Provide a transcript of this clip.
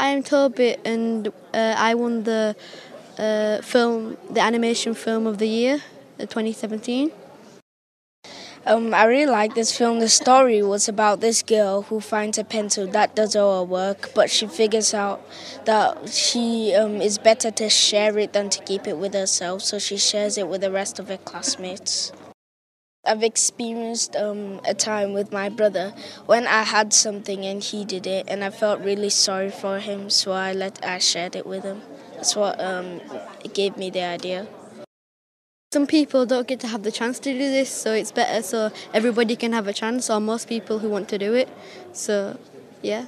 I'm Toby, and uh, I won the uh, film, the animation film of the year, uh, 2017. Um, I really like this film. The story was about this girl who finds a pencil that does all her work, but she figures out that she um, is better to share it than to keep it with herself, so she shares it with the rest of her classmates. I've experienced um, a time with my brother when I had something and he did it, and I felt really sorry for him, so I let I shared it with him. That's what um, gave me the idea. Some people don't get to have the chance to do this, so it's better so everybody can have a chance, or most people who want to do it. So, yeah.